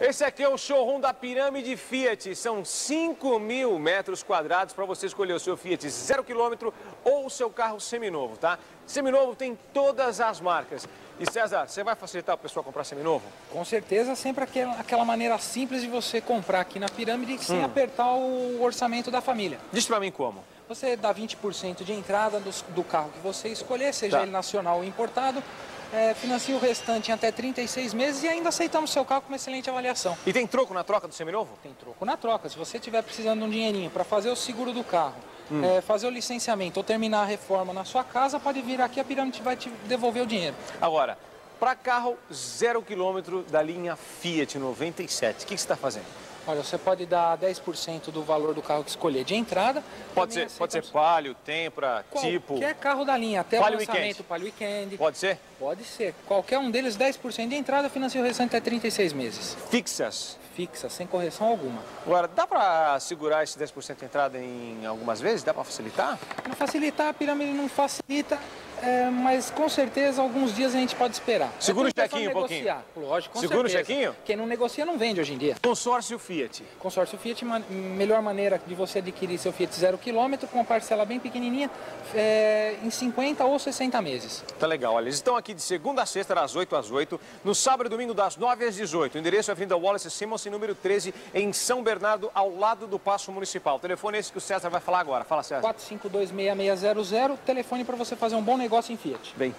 Esse aqui é o showroom da Pirâmide Fiat. São 5 mil metros quadrados para você escolher o seu Fiat zero quilômetro ou o seu carro seminovo, tá? Seminovo tem todas as marcas. E César, você vai facilitar o pessoal comprar seminovo? Com certeza, sempre aquela, aquela maneira simples de você comprar aqui na Pirâmide sem hum. apertar o orçamento da família. Diz para mim como. Você dá 20% de entrada do, do, carro que você escolher, seja tá. ele nacional ou importado, é, financia o restante em até 36 meses e ainda aceitamos seu carro com uma excelente avaliação. E tem troco na troca do seminovo? Tem troco na troca. Se você estiver precisando de um dinheirinho para fazer o seguro do carro, hum. é, fazer o licenciamento ou terminar a reforma na sua casa, pode vir aqui, a Pirâmide vai te devolver o dinheiro. Agora, para carro zero quilômetro da linha Fiat 97, o que, que você está fazendo? Olha, você pode dar 10% do valor do carro que escolher de entrada. Pode ser, pode ser Palio, Tempra, Qualquer tipo... Qualquer carro da linha, até Palio o lançamento, Weekend. Palio Weekend. Pode ser? Pode ser. Qualquer um deles, 10% de entrada, financia o restante até 36 meses. Fixas? Fixas, sem correção alguma. Agora, dá para segurar esse 10% de entrada em algumas vezes? Dá para facilitar? Não facilitar, a pirâmide não facilita é, mas com certeza alguns dias a gente pode esperar. Segura é o chequinho um pouquinho. Lógico, com Segura certeza. o chequinho? Quem não negocia não vende hoje em dia. Consórcio Fiat. Consórcio Fiat, melhor maneira de você adquirir seu Fiat zero quilômetro com uma parcela bem pequenininha é, em 50 ou 60 meses. Tá legal, olha, eles estão aqui de segunda a sexta das 8 às 8, no sábado e domingo das 9 às 18. O endereço é Avenida Wallace Simonsen, número 13, em São Bernardo, ao lado do Paço Municipal. O telefone é esse que o César vai falar agora. Fala, César. 4526600, telefone para você fazer um bom negócio em Fiat. Bem,